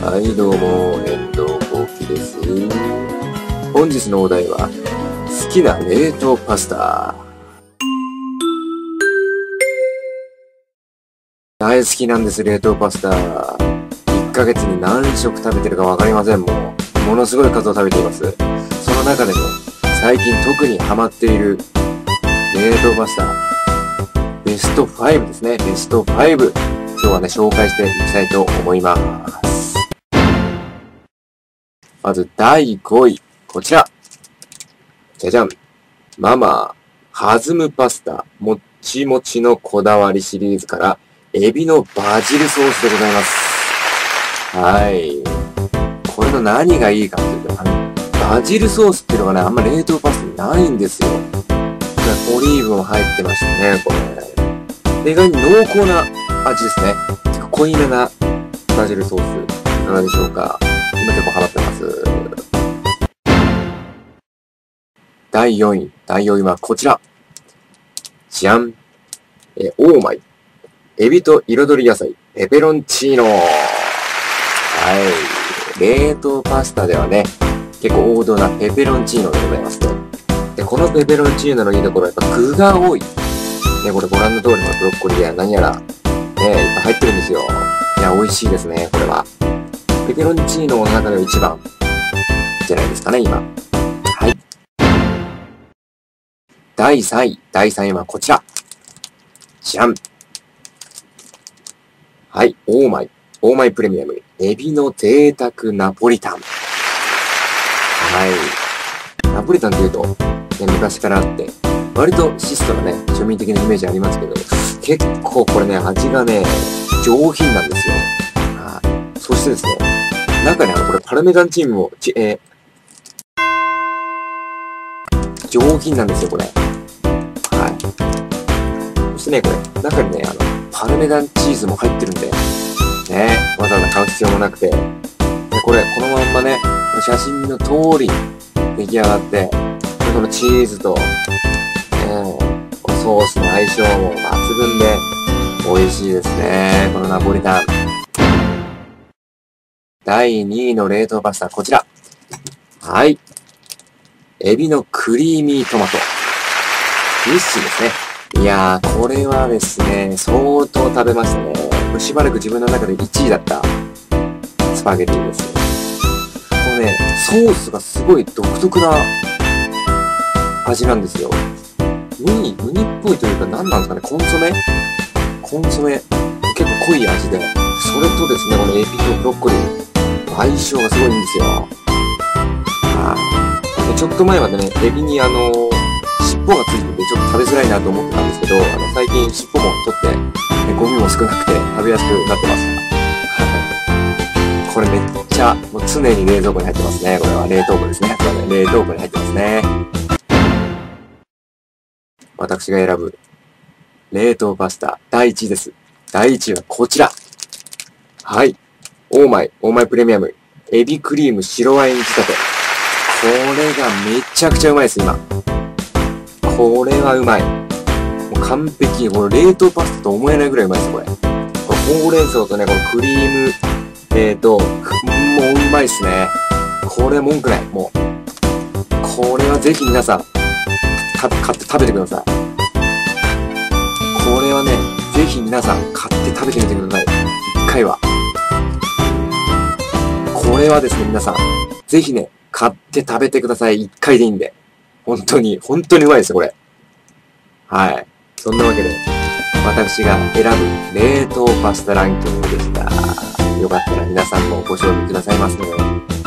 はい、どうも、遠藤幸喜です。本日のお題は、好きな冷凍パスタ。大好きなんです、冷凍パスタ。1ヶ月に何食食べてるかわかりません、もう。ものすごい数を食べています。その中でも、最近特にハマっている冷凍パスタ。ベスト5ですね、ベスト5。今日はね、紹介していきたいと思います。まず第5位、こちら。じゃじゃん。ママ、弾むパスタ、もっちもちのこだわりシリーズから、エビのバジルソースでございます。はい。これの何がいいかっていうと、あの、バジルソースっていうのがね、あんま冷凍パスタないんですよ。オリーブも入ってましてね、これ。意外に濃厚な味ですね。濃いめなバジルソース。いかがでしょうか今結構ハマってます。第4位。第4位はこちら。じゃん。え、オーマイ。エビと彩り野菜、ペペロンチーノ。はい。冷凍パスタではね、結構王道なペペロンチーノでございますね。で、このペペロンチーノのいいところはやっぱ具が多い。ね、これご覧の通りのブロッコリーや何やら、ね、いっぱい入ってるんですよ。いや、美味しいですね、これは。ペペロンチーノの中では一番じゃないですかね、今。はい。第3位。第3位はこちら。じゃん。はい。オーマイ。オーマイプレミアム。エビの贅沢ナポリタン。はい。ナポリタンというと、ね、昔からあって、割と質素なね、庶民的なイメージありますけど、結構これね、味がね、上品なんですよ。はい。そしてですね、中にあの、これパルメザンチームも、ち、えー、上品なんですよ、これ。はい。そしてね、これ、中にね、あの、パルメザンチーズも入ってるんで、ね、わざわざ買う必要もなくて、で、これ、このまんまね、写真の通り出来上がって、でこのチーズと、ね、ソースの相性も抜群で、美味しいですね。このナポリタン。第2位の冷凍パスタ、こちら。はい。エビのクリーミートマト。フィッシュですね。いやー、これはですね、相当食べましたね。しばらく自分の中で1位だったスパゲティですね。このね、ソースがすごい独特な味なんですよ。ウニ、ウニっぽいというか何なんですかね、コンソメ？コンソメ、結構濃い味で、それとですね、このエビとブロッコリー、相性がすごいんですよ。はい。でちょっと前までね、エビにあの尻尾がついててちょっと食べづらいなと思ってたんですけど、あの、最近尻尾も取って、ねゴミも少なくて食べやすくなってます。はい。これめっちゃ、もう常に冷蔵庫に入ってますね。これは冷凍庫ですね。そうね、冷凍庫に入ってますね。私が選ぶ冷凍パスタ第1位です。第1位はこちら。はい。オーマイ、オーマイプレミアム、エビクリーム白ワイン仕立て。これがめちゃくちゃうまいです、今。これはうまい。もう完璧、この冷凍パスタと思えないぐらいうまいです、これ。これほうれん草とね、このクリーム、えーと、もううまいっすね。これ文句ない、もう。これはぜひ皆さん、買って食べてください。これはね、ぜひ皆さん買って食べてみてください。一回は。これはですね、皆さん、ぜひね、買って食べてください。一回でいいんで。本当に、本当にうまいですよ、これ。はい。そんなわけで、私が選ぶ冷凍パスタランキングでした。よかったら皆さんもご賞味くださいませ。